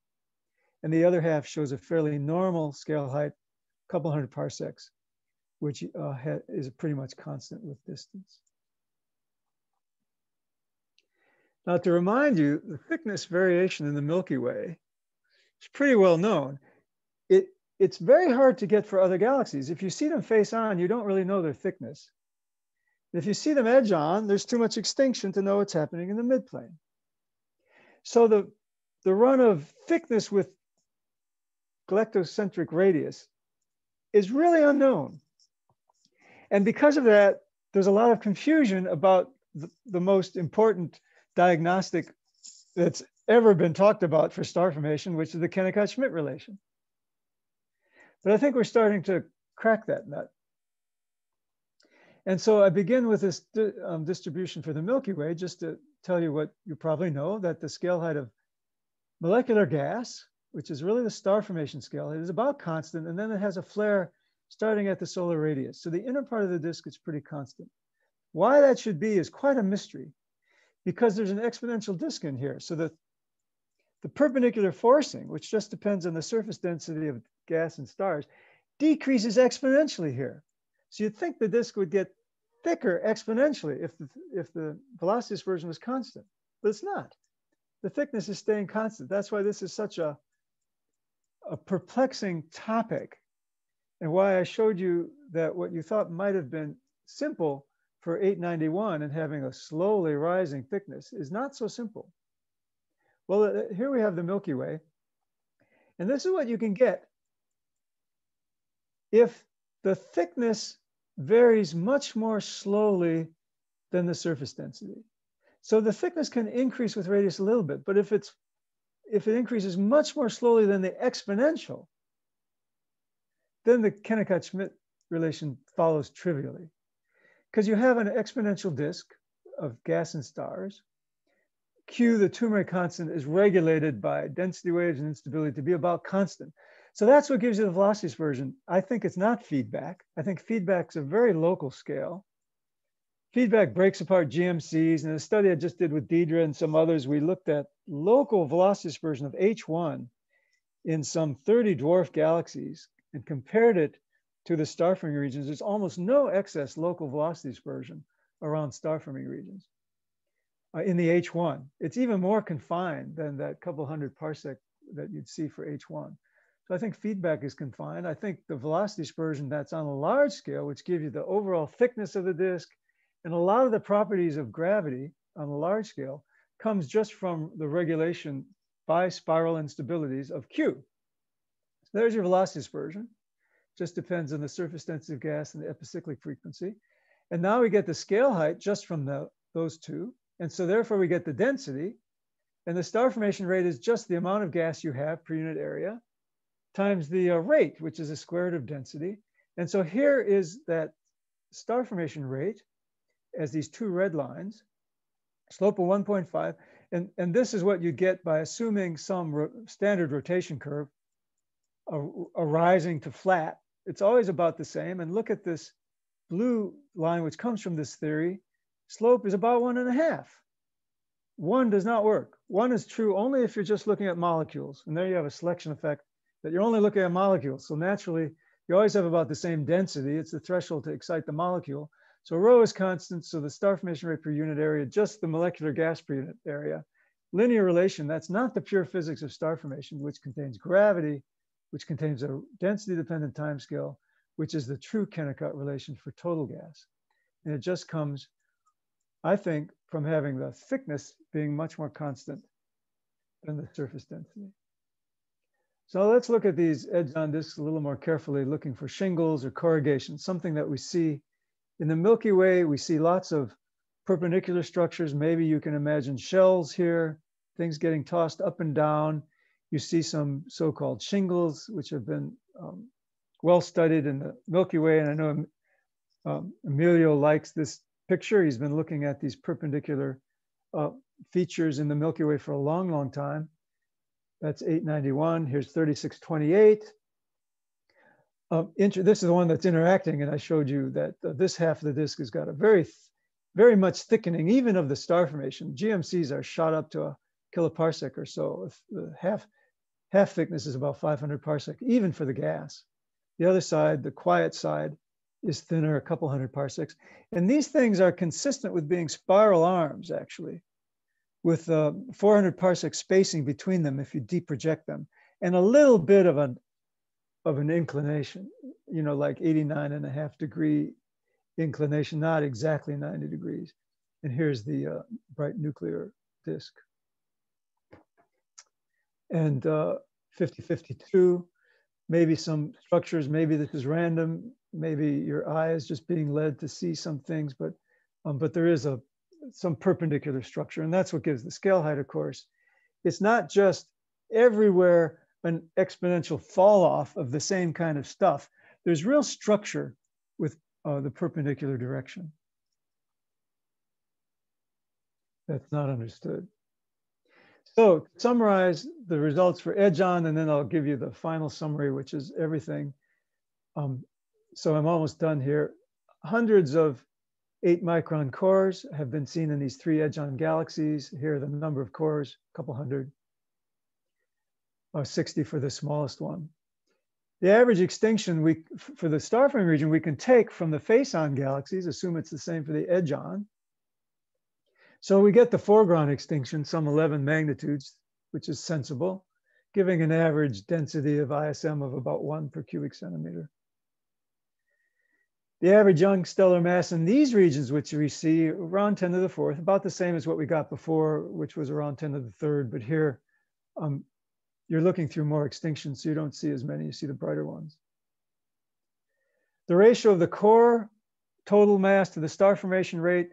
And the other half shows a fairly normal scale height, a couple hundred parsecs, which uh, is pretty much constant with distance. Now to remind you, the thickness variation in the Milky Way is pretty well known. It, it's very hard to get for other galaxies. If you see them face on, you don't really know their thickness. If you see them edge on, there's too much extinction to know what's happening in the midplane. So the, the run of thickness with galactocentric radius is really unknown. And because of that, there's a lot of confusion about the, the most important diagnostic that's ever been talked about for star formation, which is the Kennicutt-Schmidt relation. But I think we're starting to crack that nut. And so I begin with this um, distribution for the Milky Way, just to tell you what you probably know, that the scale height of molecular gas, which is really the star formation scale height, is about constant, and then it has a flare starting at the solar radius. So the inner part of the disk is pretty constant. Why that should be is quite a mystery, because there's an exponential disk in here. So the, the perpendicular forcing, which just depends on the surface density of gas and stars, decreases exponentially here. So you'd think the disk would get thicker exponentially if the, if the velocity dispersion was constant, but it's not. The thickness is staying constant. That's why this is such a, a perplexing topic and why I showed you that what you thought might have been simple for 891 and having a slowly rising thickness is not so simple. Well, uh, here we have the Milky Way. And this is what you can get if the thickness varies much more slowly than the surface density. So the thickness can increase with radius a little bit, but if it's if it increases much more slowly than the exponential, then the Kennicutt-Schmidt relation follows trivially. Because you have an exponential disk of gas and stars. Q, the Toomre constant, is regulated by density waves and instability to be about constant. So that's what gives you the velocity dispersion. I think it's not feedback. I think feedback's a very local scale. Feedback breaks apart GMCs. And a study I just did with Deidre and some others, we looked at local velocity dispersion of H1 in some 30 dwarf galaxies and compared it to the star forming regions. There's almost no excess local velocity dispersion around star forming regions uh, in the H1. It's even more confined than that couple hundred parsec that you'd see for H1. So I think feedback is confined. I think the velocity dispersion that's on a large scale, which gives you the overall thickness of the disk and a lot of the properties of gravity on a large scale comes just from the regulation by spiral instabilities of Q. So there's your velocity dispersion. Just depends on the surface density of gas and the epicyclic frequency. And now we get the scale height just from the, those two. And so therefore we get the density. And the star formation rate is just the amount of gas you have per unit area times the uh, rate, which is a square root of density. And so here is that star formation rate as these two red lines, slope of 1.5. And, and this is what you get by assuming some ro standard rotation curve, a, a rising to flat. It's always about the same. And look at this blue line, which comes from this theory. Slope is about one and a half. One does not work. One is true only if you're just looking at molecules. And there you have a selection effect that you're only looking at molecules. So naturally, you always have about the same density. It's the threshold to excite the molecule. So rho is constant, so the star formation rate per unit area, just the molecular gas per unit area. Linear relation, that's not the pure physics of star formation, which contains gravity, which contains a density dependent timescale, which is the true Kennicutt relation for total gas. And it just comes, I think, from having the thickness being much more constant than the surface density. So let's look at these edge-on disks a little more carefully, looking for shingles or corrugation, something that we see in the Milky Way, we see lots of perpendicular structures. Maybe you can imagine shells here, things getting tossed up and down. You see some so-called shingles, which have been um, well studied in the Milky Way. And I know um, Emilio likes this picture. He's been looking at these perpendicular uh, features in the Milky Way for a long, long time. That's 891. Here's 3628. Um, this is the one that's interacting, and I showed you that uh, this half of the disk has got a very, very much thickening, even of the star formation. GMCs are shot up to a kiloparsec or so. If the half, half thickness is about 500 parsec, even for the gas. The other side, the quiet side, is thinner, a couple hundred parsecs. And these things are consistent with being spiral arms, actually, with uh, 400 parsec spacing between them if you deep project them, and a little bit of an of an inclination, you know, like 89 and a half degree inclination, not exactly 90 degrees. And here's the uh, bright nuclear disk. And uh, 5052, maybe some structures, maybe this is random, maybe your eye is just being led to see some things, but, um, but there is a some perpendicular structure. And that's what gives the scale height, of course. It's not just everywhere an exponential fall off of the same kind of stuff. There's real structure with uh, the perpendicular direction. That's not understood. So summarize the results for edge-on, and then I'll give you the final summary, which is everything. Um, so I'm almost done here. Hundreds of eight micron cores have been seen in these three edge-on galaxies. Here are the number of cores, a couple hundred or uh, 60 for the smallest one. The average extinction we, for the star forming region we can take from the face-on galaxies, assume it's the same for the edge-on. So we get the foreground extinction, some 11 magnitudes, which is sensible, giving an average density of ISM of about one per cubic centimeter. The average young stellar mass in these regions, which we see around 10 to the fourth, about the same as what we got before, which was around 10 to the third, but here um, you're looking through more extinctions, so you don't see as many, you see the brighter ones. The ratio of the core total mass to the star formation rate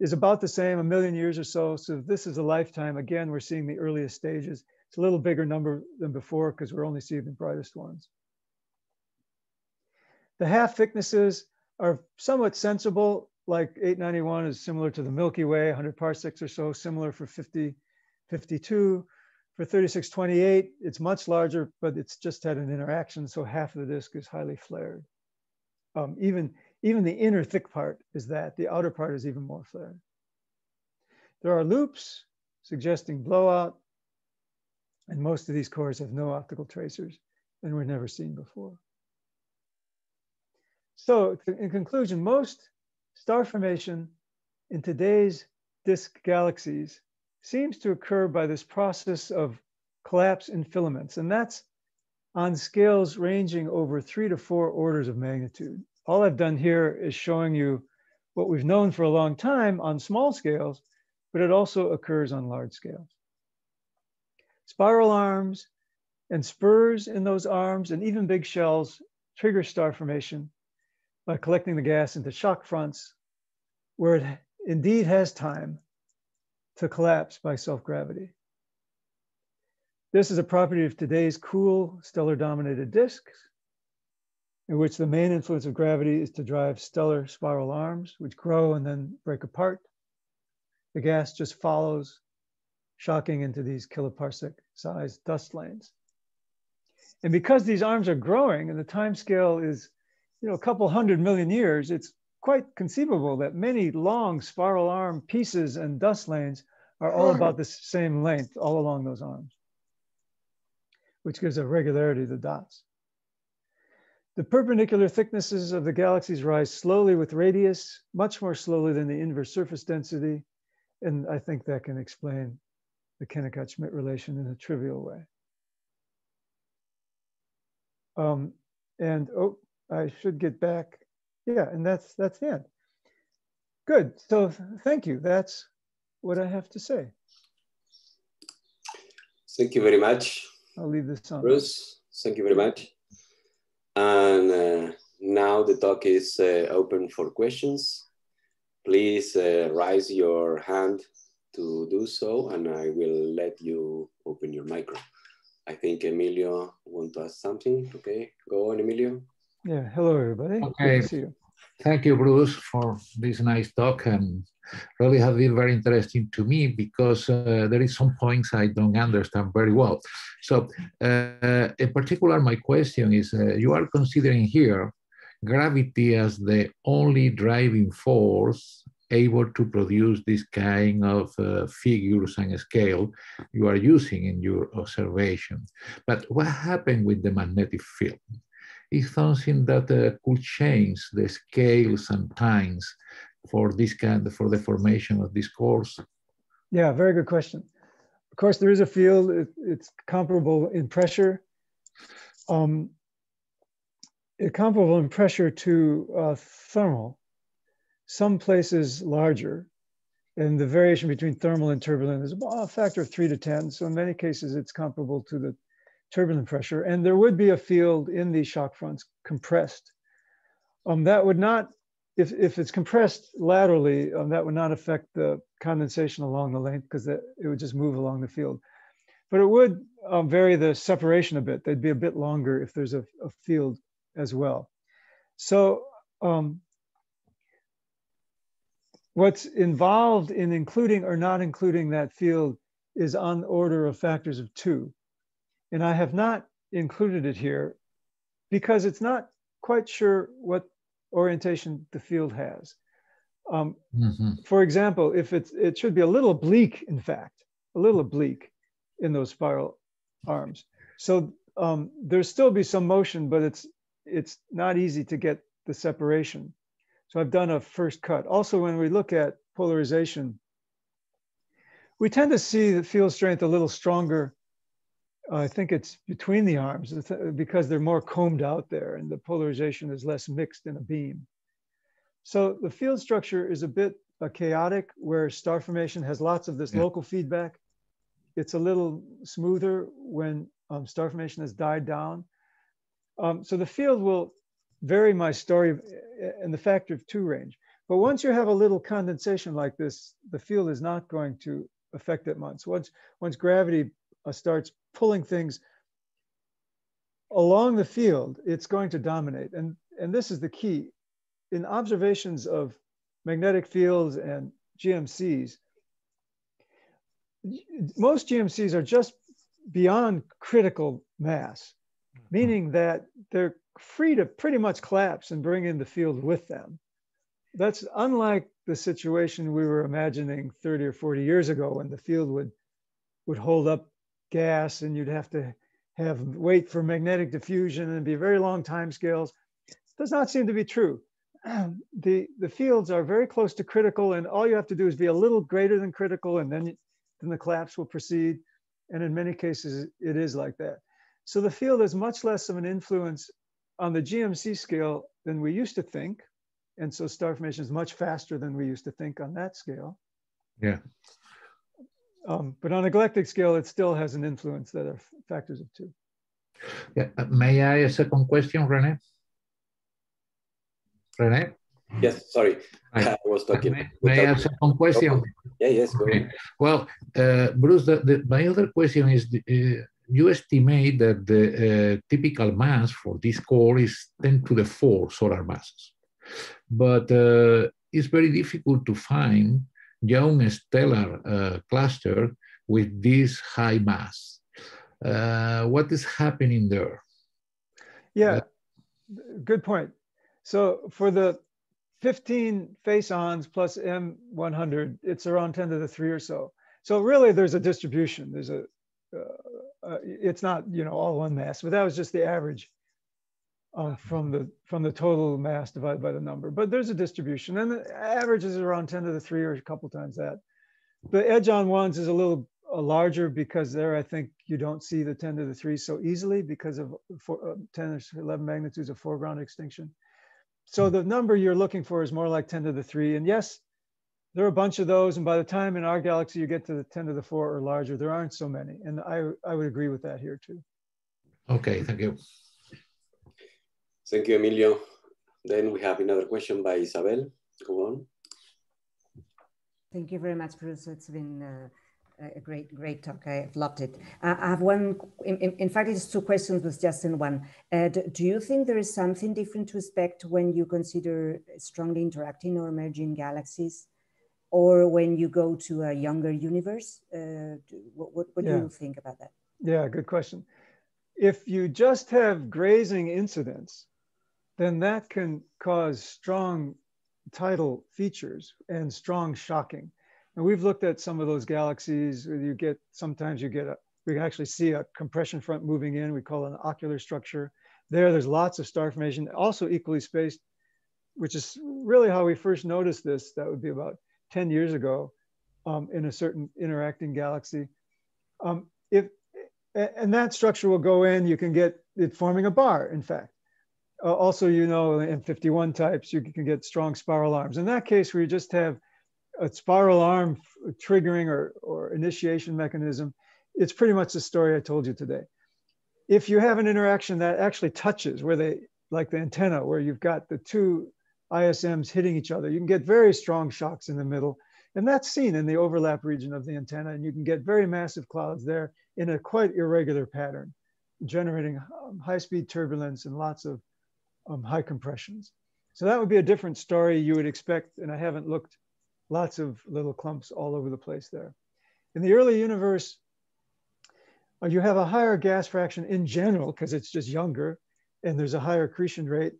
is about the same, a million years or so. So this is a lifetime. Again, we're seeing the earliest stages. It's a little bigger number than before because we're only seeing the brightest ones. The half thicknesses are somewhat sensible, like 891 is similar to the Milky Way, 100 parsecs or so, similar for 50, 52. For 3628, it's much larger, but it's just had an interaction, so half of the disk is highly flared. Um, even, even the inner thick part is that, the outer part is even more flared. There are loops suggesting blowout, and most of these cores have no optical tracers and were never seen before. So in conclusion, most star formation in today's disk galaxies seems to occur by this process of collapse in filaments. And that's on scales ranging over three to four orders of magnitude. All I've done here is showing you what we've known for a long time on small scales, but it also occurs on large scales. Spiral arms and spurs in those arms and even big shells trigger star formation by collecting the gas into shock fronts where it indeed has time to collapse by self-gravity. This is a property of today's cool stellar dominated disks in which the main influence of gravity is to drive stellar spiral arms, which grow and then break apart. The gas just follows, shocking into these kiloparsec sized dust lanes. And because these arms are growing and the time scale is you know, a couple hundred million years, it's quite conceivable that many long spiral arm pieces and dust lanes are all about the same length all along those arms, which gives a regularity to the dots. The perpendicular thicknesses of the galaxies rise slowly with radius, much more slowly than the inverse surface density. And I think that can explain the Kennicutt-Schmidt relation in a trivial way. Um, and oh, I should get back. Yeah, and that's that's the end. Good. So thank you. That's what I have to say. Thank you very much. I'll leave this on. Bruce, thank you very much. And uh, now the talk is uh, open for questions. Please uh, raise your hand to do so, and I will let you open your micro. I think Emilio want to ask something. Okay, go on, Emilio. Yeah, hello everybody. Okay. You. Thank you, Bruce, for this nice talk and really have been very interesting to me because uh, there is some points I don't understand very well. So uh, in particular, my question is, uh, you are considering here gravity as the only driving force able to produce this kind of uh, figures and scale you are using in your observation. But what happened with the magnetic field? is something that uh, could change the scales and times for this kind for the formation of this cores? Yeah, very good question. Of course, there is a field. It, it's comparable in pressure. Um, comparable in pressure to uh, thermal. Some places larger, and the variation between thermal and turbulent is a factor of three to ten. So in many cases, it's comparable to the turbulent pressure, and there would be a field in these shock fronts compressed. Um, that would not, if, if it's compressed laterally, um, that would not affect the condensation along the length because it would just move along the field. But it would um, vary the separation a bit. They'd be a bit longer if there's a, a field as well. So um, what's involved in including or not including that field is on the order of factors of two. And I have not included it here because it's not quite sure what orientation the field has. Um, mm-hmm. For example, if it's, it should be a little oblique, in fact, a little oblique in those spiral arms. So um, there'll still be some motion, but it's, it's not easy to get the separation. So I've done a first cut. Also, when we look at polarization, we tend to see the field strength a little stronger I think it's between the arms because they're more combed out there and the polarization is less mixed in a beam. So the field structure is a bit uh, chaotic where star formation has lots of this yeah. local feedback. It's a little smoother when um, star formation has died down. Um, so the field will vary my story uh, in the factor of two range. But once you have a little condensation like this, the field is not going to affect it much. Once, once gravity uh, starts pulling things along the field, it's going to dominate. And, and this is the key. In observations of magnetic fields and GMCs, most GMCs are just beyond critical mass, meaning that they're free to pretty much collapse and bring in the field with them. That's unlike the situation we were imagining 30 or 40 years ago when the field would, would hold up gas and you'd have to have wait for magnetic diffusion and be very long time scales. Does not seem to be true. The, the fields are very close to critical and all you have to do is be a little greater than critical and then, then the collapse will proceed. And in many cases, it is like that. So the field is much less of an influence on the GMC scale than we used to think. And so star formation is much faster than we used to think on that scale. Yeah. Um, but on a galactic scale, it still has an influence that are factors of two. Yeah. Uh, may I a second question, Rene? Rene? Yes, sorry. I was talking. May, may I ask a question? Yeah, yes, go okay. Well, uh, Bruce, the, the, my other question is, uh, you estimate that the uh, typical mass for this core is 10 to the 4 solar masses. But uh, it's very difficult to find young stellar uh, cluster with this high mass. Uh, what is happening there? Yeah, good point. So for the 15 face-ons plus M100, it's around 10 to the 3 or so. So really there's a distribution. There's a, uh, uh, it's not, you know, all one mass, but that was just the average um, from the from the total mass divided by the number. But there's a distribution and the average is around 10 to the 3 or a couple times that. The edge on ones is a little uh, larger because there I think you don't see the 10 to the 3 so easily because of four, uh, 10 or 11 magnitudes of foreground extinction. So the number you're looking for is more like 10 to the 3. And yes, there are a bunch of those. And by the time in our galaxy you get to the 10 to the 4 or larger, there aren't so many. And I, I would agree with that here too. Okay, thank you. Thank you, Emilio. Then we have another question by Isabel. Go on. Thank you very much, Bruce. It's been uh, a great, great talk. I've loved it. Uh, I have one, in, in, fact, it's two questions, but just in one. Uh, do, do, you think there is something different to expect when you consider strongly interacting or merging galaxies? Or when you go to a younger universe? Uh, what, what, what yeah. do you think about that? Yeah, good question. If you just have grazing incidents, then that can cause strong tidal features and strong shocking. And we've looked at some of those galaxies where you get, sometimes you get a, we actually see a compression front moving in, we call it an ocular structure. There, there's lots of star formation, also equally spaced, which is really how we first noticed this. That would be about 10 years ago um, in a certain interacting galaxy. Um, if, and that structure will go in, you can get it forming a bar, in fact. Uh, also, you know, in 51 types, you can get strong spiral arms. In that case, where you just have a spiral arm triggering or, or initiation mechanism, it's pretty much the story I told you today. If you have an interaction that actually touches where they, like the antenna, where you've got the two ISMs hitting each other, you can get very strong shocks in the middle. And that's seen in the overlap region of the antenna. And you can get very massive clouds there in a quite irregular pattern, generating um, high speed turbulence and lots of um, high compressions. So that would be a different story you would expect. And I haven't looked lots of little clumps all over the place there. In the early universe, uh, you have a higher gas fraction in general because it's just younger and there's a higher accretion rate.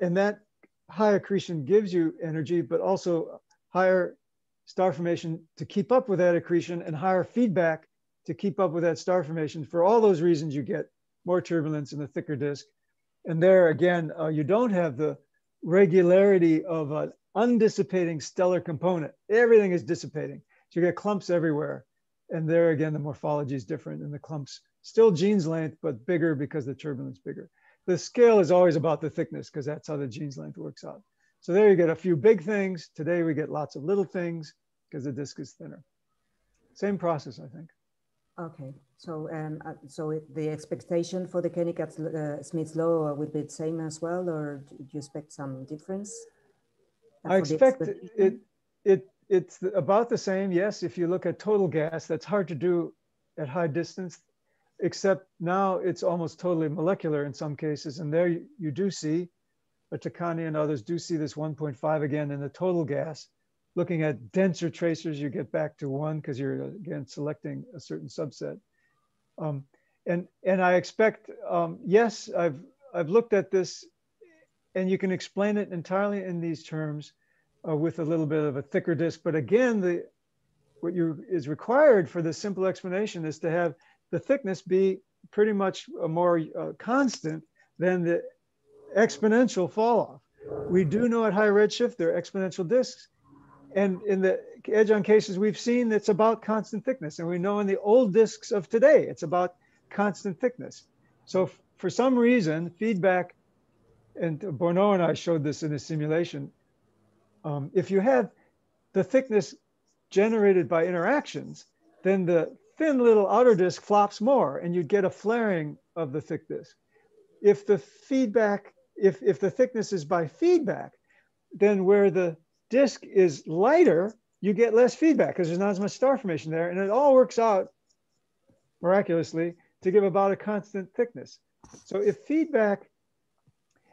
And that high accretion gives you energy, but also higher star formation to keep up with that accretion and higher feedback to keep up with that star formation. For all those reasons, you get more turbulence in the thicker disk. And there again, uh, you don't have the regularity of an undissipating stellar component. Everything is dissipating. So you get clumps everywhere. And there again, the morphology is different and the clumps still Jeans length, but bigger because the turbulence bigger. The scale is always about the thickness because that's how the Jeans length works out. So there you get a few big things. Today we get lots of little things because the disk is thinner. Same process, I think. Okay, so um, uh, so it, the expectation for the Kennicutt's uh, Schmidt's law would be the same as well, or do you expect some difference? I expect it, it, it's about the same. Yes, if you look at total gas, that's hard to do at high distance, except now it's almost totally molecular in some cases. And there you, you do see, but Tacconi and others do see this 1.5 again in the total gas. Looking at denser tracers, you get back to one because you're again selecting a certain subset. Um, and and I expect um, yes, I've I've looked at this, and you can explain it entirely in these terms, uh, with a little bit of a thicker disk. But again, the what you is required for this simple explanation is to have the thickness be pretty much a more uh, constant than the exponential fall off. We do know at high redshift there are exponential disks, and in the edge-on cases we've seen it's about constant thickness, and we know in the old disks of today it's about constant thickness. So for some reason, feedback, and Bournaud and I showed this in a simulation, um, if you have the thickness generated by interactions, then the thin little outer disk flops more and you get a flaring of the thick disk. If the feedback, if, if the thickness is by feedback, then where the disk is lighter, you get less feedback because there's not as much star formation there. And it all works out miraculously to give about a constant thickness. So if feedback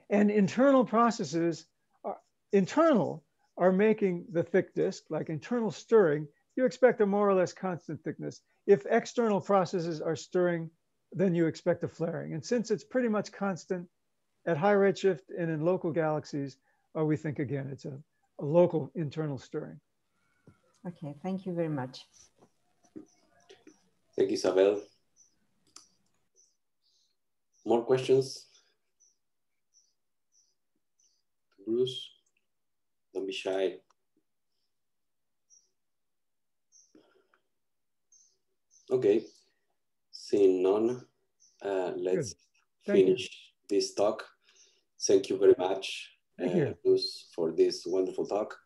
and internal processes are internal are making the thick disk, like internal stirring, you expect a more or less constant thickness. If external processes are stirring, then you expect a flaring. And since it's pretty much constant at high redshift and in local galaxies, uh, we think again, it's a local internal stirring. Okay, thank you very much. Thank you, Isabel. More questions? Bruce, don't be shy. Okay, seeing none, uh, let's finish you. this talk. Thank you very much, Thank uh, you. Bruce, for this wonderful talk.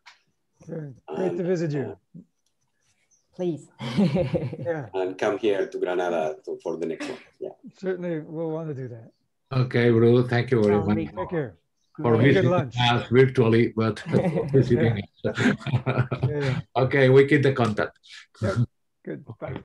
Great, Great to visit you. Uh, Please. yeah. And come here to Granada to, for the next one. Yeah. Certainly, we'll want to do that. Okay, Bruce. Thank you very much. Take care. For visiting us virtually, but visiting us. yeah. Okay, we keep the contact. Yep. Good. Bye.